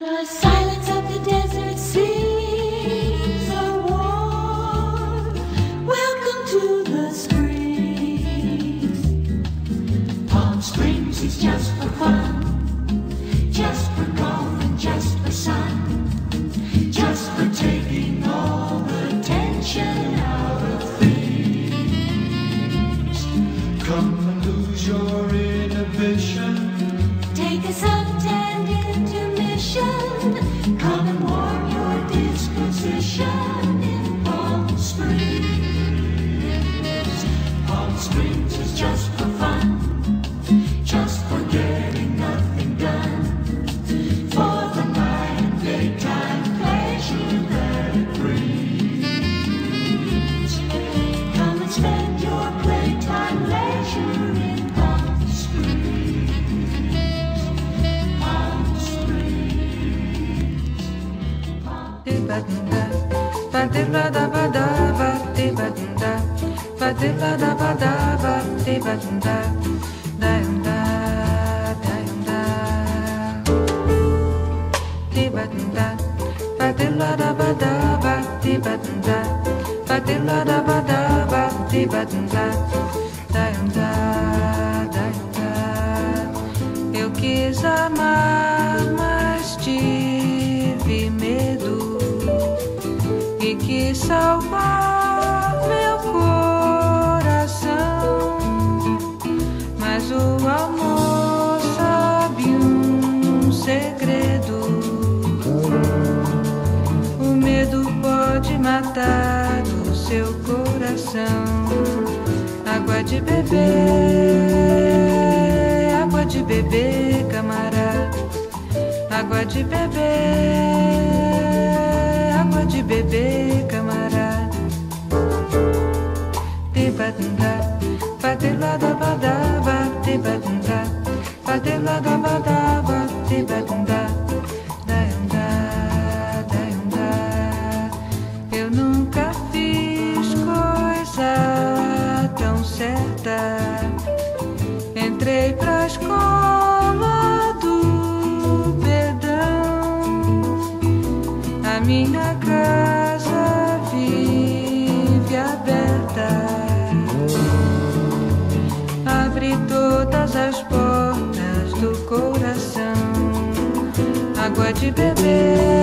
The silence of the desert seas are warm. Welcome to the spring. Palm Springs is just for fun, just for golf and just for sun, just for taking all the tension out of things. Come and lose your inhibition. Take a suntan badda badda badda badda badda badda badda badda badda badda badda dayunda dayunda badda badda badda badda badda badda badda badda badda badda e quis salvar meu coração. Mas o amor sabe um segredo. O medo pode matar o seu coração. Água de beber, água de beber, camarada. Água de beber, Tibadunda, badilada badaba, tibadunda, badilada badaba, tibadunda. Daiunda, daiunda. Eu nunca fiz coisa tão certa. Entrei pra escola do perdão. A minha casa de beber,